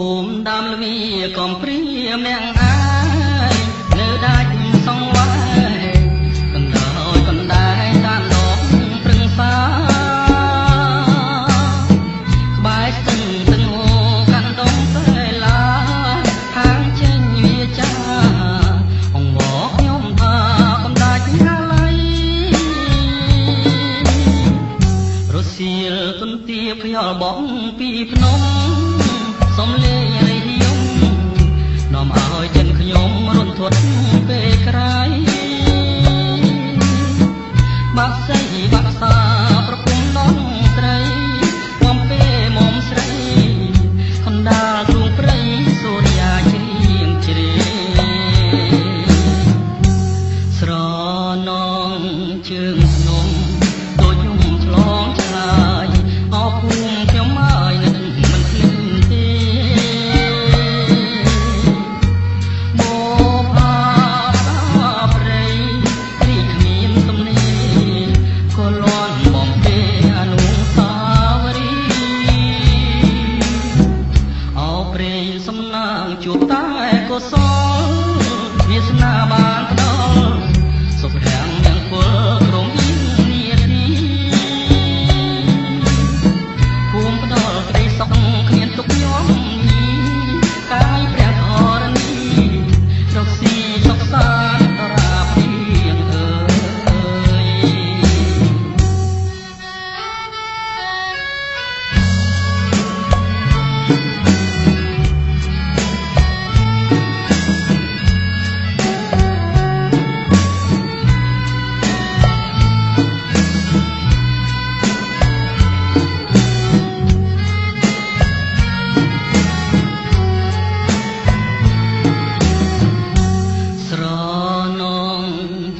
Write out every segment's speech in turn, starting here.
តាមលវីកំព្រាមអ្នកអាយនៅដាច់សងវាយកណ្ដោយកណ្ដែងតាមដងព្រឹងសាក្បែរស្ទឹងទឹកហូកាន់ដងតែឡាហាងចេញវាចាអងវខ្ញុំថាកំដាច់ហាឡៃរសៀលទុនទាខ្យល់បងពីភ្នំ សំលេងរៃយំនាំឲ្យចិត្តខ្ញុំរន្ធត់ពេលក្រៃបាក់សៃបាក់សាប្រពំដងត្រីបំពេលមុំស្រីខណ្ដាលទ្រូងព្រៃសូរិយាជ្រៀងជ្រេស្រនងជើង Vishnu Bhagwan.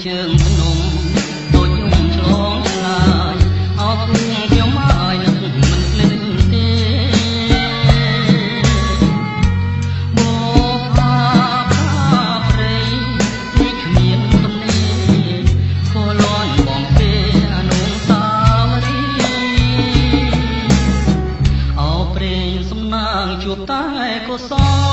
ជើងនំដូចខ្ញុំឆ្លងឆ្លើយអរគុណខ្ញុំហើយនឹងមិនភ្លេចទេមកផាផាព្រៃនេះគ្មានទំនេរខលន់បងទេអនុសាវរីយ៍អោព្រេងសំណាងជួបតែកុសល